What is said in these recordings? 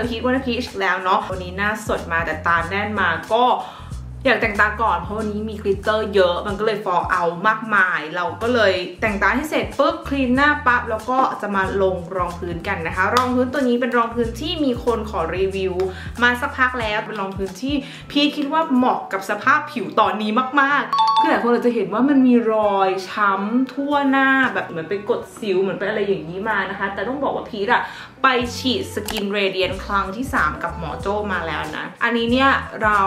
อะพีท Wonderpeach แล้วเนาะวันนี้หน้าสดมาแต่ตาแน่นมาก็อยากแต่งตาก่อนเพราะวันนี้มี glitter เยอะมันก็เลย fall out มากมาย เราก็เลยแต่งตาให้เสร็จปุ๊บ clean หน้าปั๊บแล้วก็จะมาลงรองพื้นกันนะคะ รองพื้นตัวนี้เป็นรองพื้นที่มีคนขอรีวิว มาสักพักแล้วเป็นรองพื้นที่พีทคิดว่าเหมาะกับสภาพผิวตอนนี้มากๆคือหลายคนอาจจะเห็นว่ามันมีรอยช้ำทั่วหน้าแบบเหมือนไปกดสิวเหมือนไปอะไรอย่างนี้มานะคะ แต่ต้องบอกว่าพีทอะ ไปฉีดสกินเรเดียนครั้งที่ 3 กับหมอโจ้มาแล้วนะ อันนี้เนี่ยเรา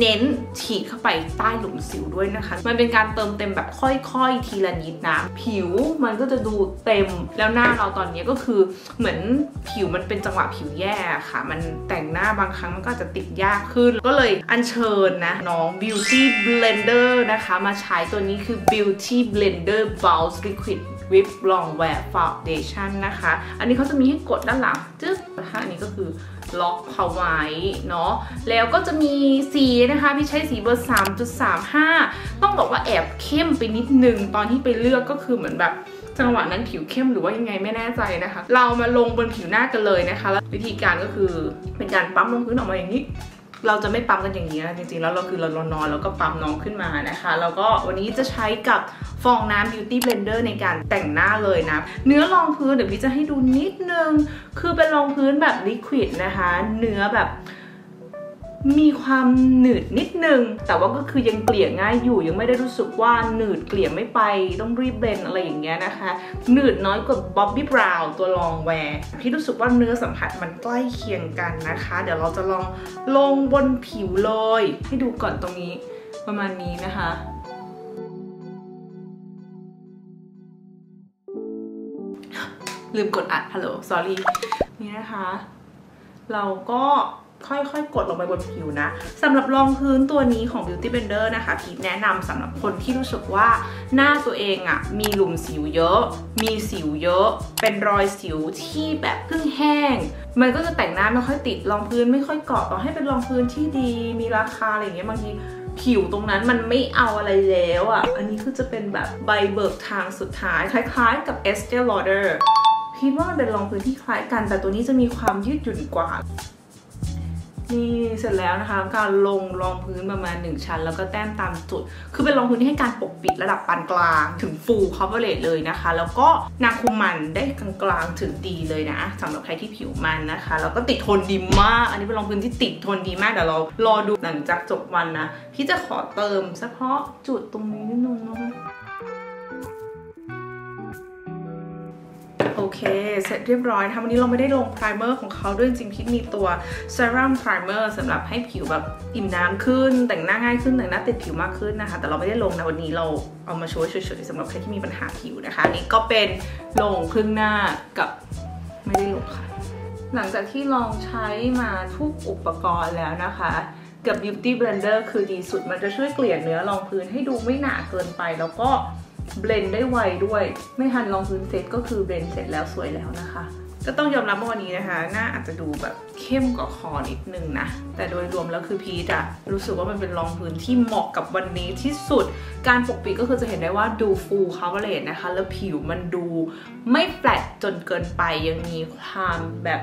เน้นฉีดเข้าไปใต้หลุมสิวด้วยนะคะ มันเป็นการเติมเต็มแบบค่อยๆ ทีละนิดนะ ผิวมันก็จะดูเต็มแล้วหน้าเราตอนนี้ก็คือเหมือนผิวมันเป็นจังหวะผิวแย่ค่ะ มันแต่งหน้าบางครั้งมันก็จะติดยากขึ้น ก็เลยอัญเชิญนะน้อง Beauty Blender นะคะ มาใช้ตัวนี้คือ Beauty Blender Bounce Liquid Whip Long Wear Foundation นะคะ อันนี้เขาจะมีให้กดด้านหลังจึ๊กนะคะอันนี้ก็คือล็อกเขาไว้เนาะแล้วก็จะมีสีนะคะพี่ใช้สีเบอร์ 3.35 ต้องบอกว่าแอบเข้มไปนิดนึง ตอนที่ไปเลือกก็คือเหมือนแบบจังหวะนั้นผิวเข้มหรือว่ายังไงไม่แน่ใจนะคะ เรามาลงบนผิวหน้ากันเลยนะคะ แล้ววิธีการก็คือเป็นการปั๊มลงพื้นออกมาอย่างนี้ เราจะไม่ปั๊มกันอย่างนี้นะจริงๆ แล้วเราคือเรานอนแล้วก็ปั๊มน้องขึ้นมานะคะ แล้วก็วันนี้จะใช้กับฟองน้ำ Beauty Blender ในการแต่งหน้าเลยนะ เนื้อรองพื้นเดี๋ยวพี่จะให้ดูนิดนึง คือเป็นรองพื้นแบบลิควิดนะคะ เนื้อแบบ มีความหนืดนิดนึง แต่ว่าก็คือยังเกลี่ยง่ายอยู่ ยังไม่ได้รู้สึกว่าหนืดเกลี่ยไม่ไปต้องรีบเบนอะไรอย่างเงี้ยนะคะ หนืดน้อยกว่า Bobbi Brown ตัวลองแวร์พี่รู้สึกว่าเนื้อสัมผัสมันใกล้เคียงกันนะคะ เดี๋ยวเราจะลองลงบนผิวเลยให้ดูก่อนตรงนี้ประมาณนี้นะคะลืมกดอัดฮัลโหล sorry นี่นะคะ เราก็ ค่อยๆ กดลงไปบนผิวนะสำหรับรองพื้นตัวนี้ของ Beauty Blender นะคะพีทแนะนำสำหรับคนที่รู้สึกว่าหน้าตัวเองอะ่ะมีหลุมสิวเยอะ มีสิวเยอะ เป็นรอยสิวที่แบบเพิ่งแห้ง มันก็จะแต่งหน้าไม่ค่อยติดรองพื้นไม่ค่อยเกาะต่อให้เป็นรองพื้นที่ดี มีราคาอะไรอย่างเงี้ยบางทีผิวตรงนั้นมันไม่เอาอะไรแล้วอะ่ะ อันนี้คือจะเป็นแบบใบเบิกทางสุดท้าย คล้ายๆ กับ Estee Lauder พีทว่ามันเป็นรองพื้นที่คล้ายกัน แต่ตัวนี้จะมีความยืดหยุ่นกว่า นี่เสร็จแล้วนะคะการลงรองพื้นประมาณ 1 ชั้น แล้วก็แต้มตามจุด คือเป็นรองพื้นที่ให้การปกปิดระดับปานกลาง ถึง full coverage เลยนะคะ แล้วก็นาคุมันได้กลางๆถึงดีเลยนะสำหรับใครที่ผิวมันนะคะ แล้วก็ติดทนดีมาก อันนี้เป็นรองพื้นที่ติดทนดีมากเดี๋ยวเรารอดูหลังจากจบวันนะพี่จะขอเติมเฉพาะจุดตรงนี้นิดนึงนะคะ โอเค เสร็จเรียบร้อยนะคะวันนี้เราไม่ได้ลงไพรเมอร์ของเขาด้วยจริงพิทมีตัว Serum Primer สำหรับให้ผิวแบบอิ่มน้ำขึ้น แต่งหน้าง่ายขึ้นแต่งหน้าติดผิวมากขึ้นนะคะ แต่เราไม่ได้ลงนะวันนี้เราเอามาโชว์เฉยๆสำหรับใครที่มีปัญหาผิวนะคะนนี้ก็เป็นลงครึ่งหน้ากับไม่ได้ลงค่ะ หลังจากที่ลองใช้มาทุกอุปกรณ์แล้วนะคะกับ Beauty Blender คือดีสุดมันจะช่วยเกลี่ยเนื้อรองพื้นให้ดูไม่หนาเกินไป แล้วก็ เบลนได้ไวด้วย ไม่ทันรองพื้นเสร็จก็คือเบลนเสร็จแล้วสวยแล้วนะคะ ก็ต้องยอมรับว่าวันนี้นะคะ หน้าอาจจะดูแบบเข้มกว่าคอนิดนึงนะ แต่โดยรวมแล้วคือพีทอะรู้สึกว่ามันเป็นรองพื้นที่เหมาะกับวันนี้ที่สุด การปกปิดก็คือจะเห็นได้ว่าดู full coverage นะคะ แล้วผิวมันดูไม่แฟลตจนเกินไปยังมีความแบบ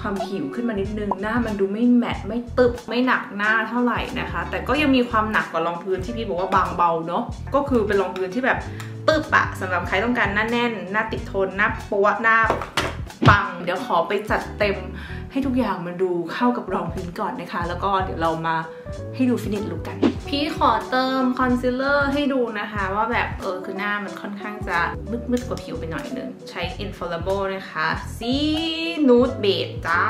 ความผิวขึ้นมานิดนึง หน้ามันดูไม่แมตต์ไม่ตึบไม่หนักหน้าเท่าไหร่นะคะ แต่ก็ยังมีความหนักกว่ารองพื้นที่พี่บอกว่าบางเบาเนาะก็คือเป็นรองพื้นที่แบบ ตึบอะสำหรับใครต้องการหน้าแน่น หน้าติดทน หน้าปัวหน้าปัง เดี๋ยวขอไปจัดเต็มให้ทุกอย่างมันดูเข้ากับรองพื้นก่อนนะคะ แล้วก็เดี๋ยวเรามาให้ดู finish look กัน พีทขอเติมคอนซีลเลอร์ให้ดูนะคะ ว่าแบบเออคือหน้ามันค่อนข้างจะมืดๆกว่าผิวไปหน่อยนึง ใช้ Infallible นะคะ สี Nude Beige จ้า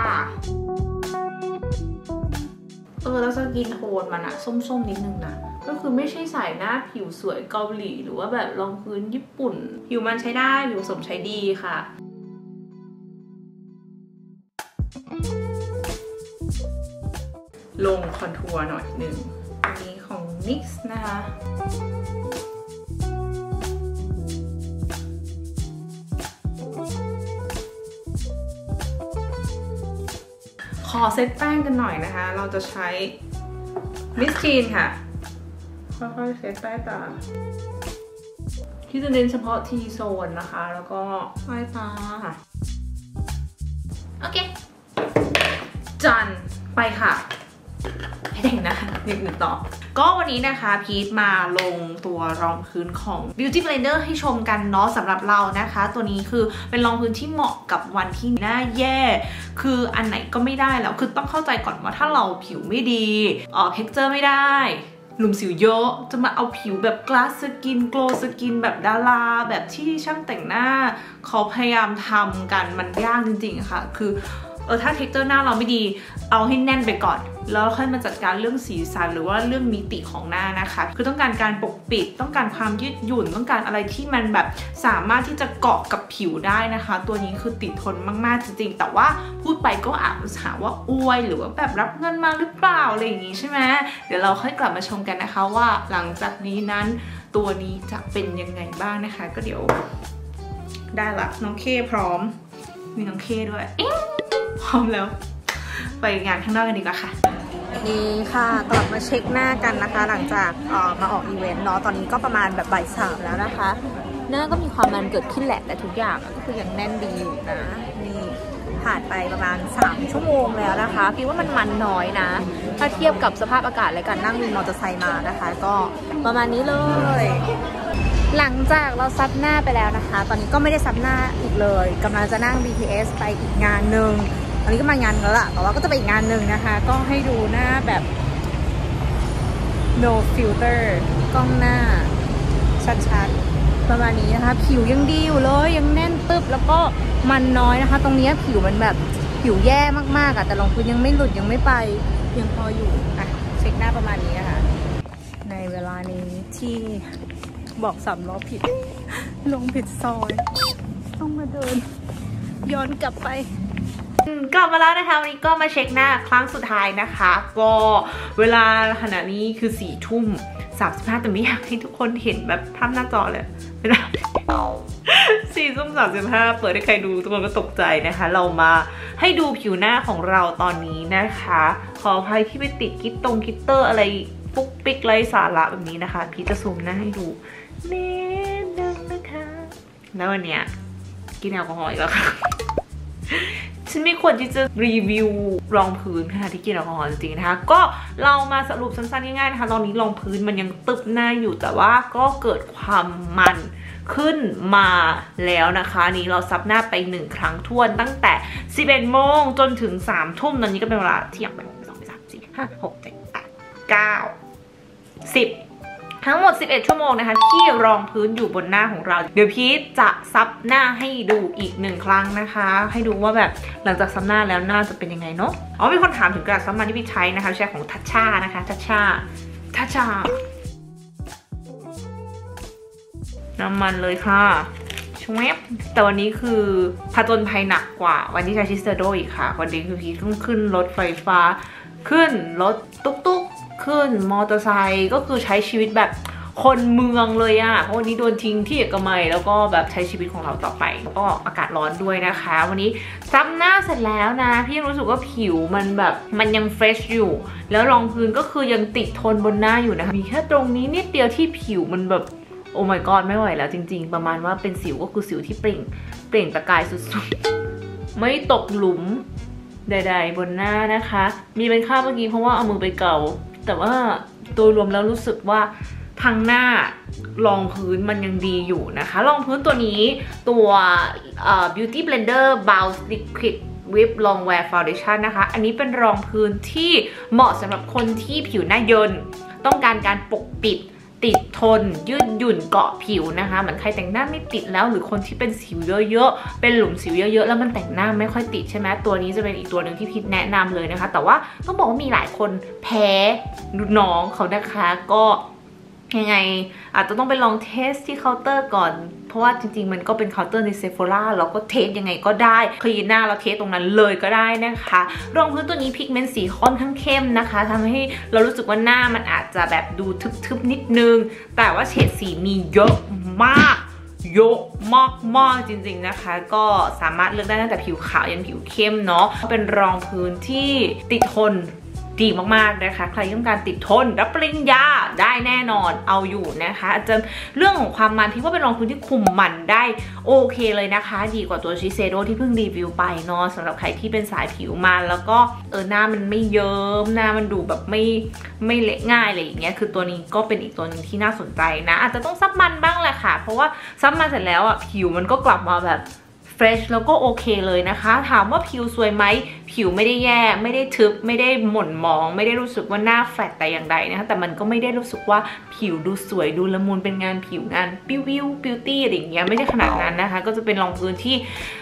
เออแล้ว skin tone มันอะส้มๆนิดนึงนะ ก็คือไม่ใช่สายหน้าผิวสวยเกาหลี หรือว่าแบบรองพื้นญี่ปุ่น ผิวมันใช้ได้ผิวส้มใช้ดีค่ะลงคอนทัวร์หน่อยหนึ่งอันนี้ของ NYX นะคะ ขอเซตแป้งกันหน่อยนะคะ เราจะใช้มิสทีนค่ะ ค่อยๆเซตใต้ตาที่จะเน้นเฉพาะทีโซนนะคะ แล้วก็ใต้ตาค่ะจันไปค่ะให้แต่งหน้าอย่างอื่นต่อ ก็วันนี้นะคะพีทมาลงตัวรองพื้นของ Beauty Blender ให้ชมกันเนาะสำหรับเรานะคะ ตัวนี้คือเป็นรองพื้นที่เหมาะกับวันที่หน้าแย่ คืออันไหนก็ไม่ได้แล้ว คือต้องเข้าใจก่อนว่าถ้าเราผิวไม่ดีเออ texture ไม่ได้ หลุมสิวเยอะจะมาเอาผิวแบบ glass skin glow skin แบบดาราแบบที่ช่างแต่งหน้า เขาพยายามทำกันมันยากจริงๆค่ะ คือ เออถ้า texture หน้าเราไม่ดี เอาให้แน่นไปก่อน แล้วค่อยมาจัดการเรื่องสีสันหรือว่าเรื่องมิติของหน้านะคะ คือต้องการการปกปิด ต้องการความยืดหยุ่น ต้องการอะไรที่มันแบบสามารถที่จะเกาะกับผิวได้นะคะ ตัวนี้คือติดทนมากๆจริงๆ แต่ว่าพูดไปก็อาจจะหาว่าอวย หรือว่าแบบรับเงินมาหรือเปล่าอะไรอย่างงี้ใช่ไหมเดี๋ยวเราค่อยกลับมาชมกันนะคะว่าหลังจากนี้นั้นตัวนี้จะเป็นยังไงบ้างนะคะ ก็เดี๋ยวได้ละน้องเคพร้อม มีน้องเคด้วยอ พร้อมแล้ว ไปงานข้างนอกกันดีกว่าค่ะ นี่ค่ะกลับมาเช็คหน้ากันนะคะ หลังจากออมาออกอีเวนต์เนาะตอนนี้ก็ประมาณแบบบ่ายสามแล้วนะคะ หน้าก็มีความมันเกิดขึ้นแหละแต่ทุกอย่างก็คือยังแน่นดีอยู่นะนี่ผ่านไปประมาณ 3 ชั่วโมงแล้วนะคะพี่ว่ามันมันน้อยนะ ถ้าเทียบกับสภาพอากาศและการนั่งวินมอเตอร์ไซค์มานะคะ ก็ประมาณนี้เลย หลังจากเราซับหน้าไปแล้วนะคะ ตอนนี้ก็ไม่ได้ซับหน้าอีกเลยกำลังจะนั่ง BTS ไปอีกงานหนึ่ง ตอนนี้ก็มางานแล้วล่ะ แต่ว่าก็จะไปอีกงานหนึ่งนะคะ ก็ให้ดูหน้าแบบ no filter กล้องหน้า ชัดๆ ประมาณนี้นะคะ ผิวยังดีอยู่เลย ยังแน่นตึบแล้วก็มันน้อยนะคะ ตรงนี้ผิวมันแบบผิวแย่มากๆอะแต่รองพื้นยังไม่หลุดยังไม่ไป ยังพออยู่ อะ เช็คหน้าประมาณนี้นะคะ ในเวลานี้ที่บอกสามล้อผิด ลงผิดซอย ต้องมาเดิน ย้อนกลับไป กลับมาแล้วนะคะวันนี้ก็มาเช็คหน้าครั้งสุดท้ายนะคะ ก็เวลาขณะนี้คือ4ี่ทุ่มสามสิบห้าแต่ไม่อยากให้ทุกคนเห็นแบบภาพหน้าจอเลยเวลาสี่ทุ่มสามสิบห้าเปิดให้ใครดูทุกคนก็ตกใจนะคะ เรามาให้ดูผิวหน้าของเราตอนนี้นะคะ ขออภัยที่ไปติดกิตตรงกิตเตอร์อะไรปุ๊กปิ๊กไรสาระแบบนี้นะคะ พี่จะซูมหน้าให้ดูนิดนึงนะคะ แล้ววันเนี้ยกินแอลกอฮอล์อีกแล้วค่ะ ฉันไม่ควรที่จะรีวิวรองพื้นค่ะที่กินแอลกอฮอล์จริงๆนะคะก็เรามาสรุปสั้นๆง่ายๆนะคะตอนนี้รองพื้นมันยังตึบหน้าอยู่แต่ว่าก็เกิดความมันขึ้นมาแล้วนะคะนี้เราซับหน้าไปหนึ่งครั้งทวนตั้งแต่ 11 โมงจนถึง 3 ทุ่มตอนนี้ก็เป็นเวลาเที่ยงไปสองไปสามสี่ห้าหกเจ็ดแปดเก้าสิบ ทั้งหมด 11 ชั่วโมงนะคะ ที่รองพื้นอยู่บนหน้าของเรา เดี๋ยวพีทจะซับหน้าให้ดูอีกหนึ่งครั้งนะคะ ให้ดูว่าแบบหลังจากซับหน้าแล้วหน้าจะเป็นยังไงเนาะอ๋อมีคนถามถึงกระดาษซับมันที่พี่ใช้นะคะใช้ของทัชชานะคะทัชชาทัชชาน้ำมันเลยค่ะชวบแต่วันนี้คือผจญภัยหนักกว่า วันที่ใช้ชิสเตอร์โดอีกค่ะ วันนี้คือพีทต้องขึ้นรถไฟฟ้า ขึ้นรถตุ๊ก ขึ้น มอเตอร์ไซค์ก็คือใช้ชีวิตแบบคนเมืองเลยอะเพราะวันนี้โดนทิ้งที่เอกมัยแล้วก็แบบใช้ชีวิตของเราต่อไป ก็อากาศร้อนด้วยนะคะ วันนี้ซับหน้าเสร็จแล้วนะ พี่รู้สึกว่าผิวมันแบบมันยังเฟรชอยู่ แล้วรองพื้นก็คือยังติดทนบนหน้าอยู่นะคะ มีแค่ตรงนี้นิดเดียวที่ผิวมันแบบโอ้ my god ไม่ไหวแล้วจริง ๆ ประมาณว่าเป็นสิวก็คือสิวที่เปล่ง เปล่งประกายสุดๆ ไม่ตกหลุมใด ๆ บนหน้านะคะ มีเป็นค่าบเมื่อกี้เพราะว่าเอามือไปเกา แต่ว่าโดยรวมแล้วรู้สึกว่าทางหน้ารองพื้นมันยังดีอยู่นะคะ รองพื้นตัวนี้ตัว beauty blender bounce liquid whip long wear foundation นะคะ อันนี้เป็นรองพื้นที่เหมาะสำหรับคนที่ผิวหน้าเยิน ต้องการการปกปิด ติดทนยืดหยุ่นเกาะผิวนะคะเหมือนใครแต่งหน้าไม่ติดแล้วหรือคนที่เป็นสิวเยอะๆเป็นหลุมสิวเยอะๆแล้วมันแต่งหน้าไม่ค่อยติดใช่ไหมตัวนี้จะเป็นอีกตัวหนึ่งที่พิทแนะนำเลยนะคะ แต่ว่าต้องบอกว่ามีหลายคนแพ้น้องเขานะคะก็ ยังไงอาจจะต้องไปลองเทสที่เคาน์เตอร์ก่อน เพราะว่าจริงๆ มันก็เป็นเคาน์เตอร์ใน Sephora เราก็ test ยังไงก็ได้ clean หน้าเรา test ตรงนั้นเลยก็ได้นะคะ รองพื้นตัวนี้ pigment สีค่อนข้างเข้มนะคะทำให้เรารู้สึกว่าหน้ามันอาจจะแบบดูทึบๆ นิดนึง แต่ว่าเฉดสีมีเยอะมากเยอะมากๆจริงๆนะคะ ก็สามารถเลือกได้ตั้งแต่ผิวขาวยันผิวเข้มเนาะเป็นรองพื้นที่ติดทน ดีมากๆนะคะ ใครต้องการติดทนรับปริญญาได้แน่นอนเอาอยู่นะคะอาจจะเรื่องของความมันพี่ว่าเป็นรองพื้นที่คุมมันได้โอเคเลยนะคะ ดีกว่าตัวชิเซโดที่เพิ่งรีวิวไปเนาะสำหรับใครที่เป็นสายผิวมันแล้วก็เออหน้ามันไม่เยิ้มหน้ามันดูแบบไม่ไม่เละง่ายอะไรอย่างเงี้ยคือตัวนี้ก็เป็นอีกตัวหนึงที่น่าสนใจนะ อาจจะต้องซับมันบ้างแหละค่ะ เพราะว่าซับมันเสร็จแล้วอะผิวมันก็กลับมาแบบ เฟรชแล้วก็โอเคเลยนะคะ ถามว่าผิวสวยไหมผิวไม่ได้แย่ ไม่ได้ทึบ ไม่ได้หม่นมอง ไม่ได้รู้สึกว่าหน้าแฟลตแต่อย่างใดนะคะ แต่มันก็ไม่ได้รู้สึกว่าผิวดูสวยดูละมุนเป็นงานผิวงานบิวบิว beauty อะไรอย่างเงี้ยไม่ได้ขนาดนั้นนะคะ ก็จะเป็นรองพื้นที่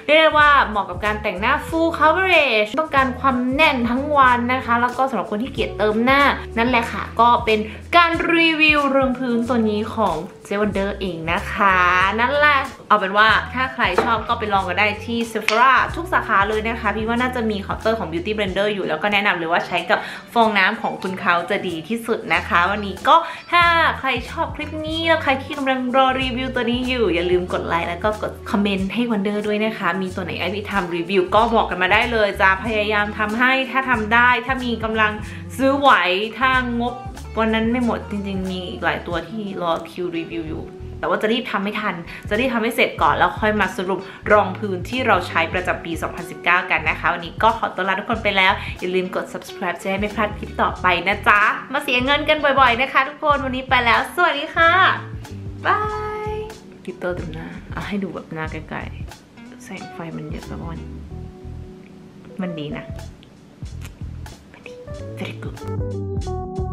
เรียกได้ว่าเหมาะกับการแต่งหน้า full coverage ต้องการความแน่นทั้งวันนะคะ แล้วก็สำหรับคนที่เกลียดเติมหน้านั่นแหละค่ะ ก็เป็นการรีวิวรองพื้นตัวนี้ของเซวันเดอร์เองนะคะ นั่นแหละ เอาเป็นว่าถ้าใครชอบก็ไปลองกันได้ที่ Sephora ทุกสาขาเลยนะคะ พีทว่าน่าจะมีเคาน์เตอร์ของ Beauty Blender อยู่แล้วก็แนะนำเลยว่าใช้กับฟองน้ำของคุณเขาจะดีที่สุดนะคะ วันนี้ก็ถ้าใครชอบคลิปนี้แล้วใครที่กำลังรอรีวิวตัวนี้อยู่อย่าลืมกดไลค์แล้วก็กดคอมเมนต์ให้วันเดอร์ด้วยนะคะ มีตัวไหนให้พี่ทำรีวิวก็บอกกันมาได้เลยจะพยายามทำให้ถ้าทำได้ ถ้ามีกำลังซื้อไหวถ้างบ วันนั้นไม่หมดจริง ๆ มีอีกหลายตัวที่รอคิวรีวิวอยู่ แต่ว่าจะรีบทำไม่ทัน จะรีบทำให้เสร็จก่อนแล้วค่อยมาสรุปรองพื้นที่เราใช้ประจำปี 2019 กันนะคะ วันนี้ก็ขอตัวลาทุกคนไปแล้ว อย่าลืมกด subscribe จะได้ไม่พลาดคลิปต่อไปนะจ๊ะ มาเสียเงินกันบ่อย ๆ นะคะ ทุกคนวันนี้ไปแล้ว สวัสดีค่ะบายกิตเตอร์เต็มหน้าเอาให้ดูแบบหน้าใกล้ๆแสงไฟมันเยอะแบบว่ามันดีนะมันดี very good